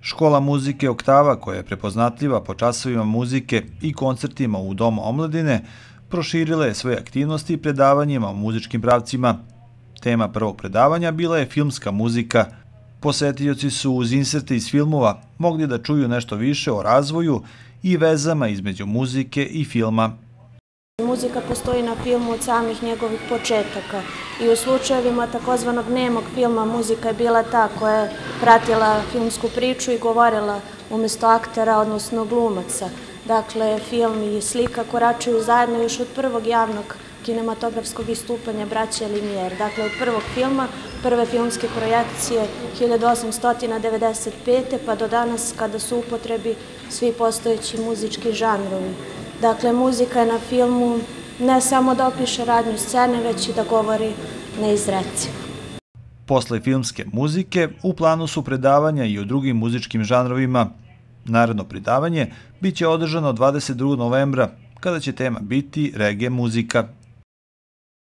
Škola muzike Oktava, koja je prepoznatljiva po časovima muzike i koncertima u Domu omladine, proširila je svoje aktivnosti predavanjima o muzičkim pravcima. Tema prvog predavanja bila je filmska muzika. Posetioci su uz inserte iz filmova mogli da čuju nešto više o razvoju i vezama između muzike i filma. Muzika postoji na filmu od samih njegovih početaka i u slučajevima takozvanog nemog filma muzika je bila ta koja je pratila filmsku priču i govorila umesto aktera, odnosno glumaca. Dakle, film i slika koračuju zajedno još od prvog javnog kinematografskog istupanja braća Limijer. Dakle, od prvog filma, prve filmske projekcije 1895. pa do danas kada su upotrebi svi postojeći muzički žanrovi. Dakle, muzika je na filmu ne samo da opiše radnju scene, već i da govori na izrecima. Posle filmske muzike u planu su predavanja i o drugim muzičkim žanrovima. Naredno predavanje biće održano 22. novembra, kada će tema biti reggae muzika.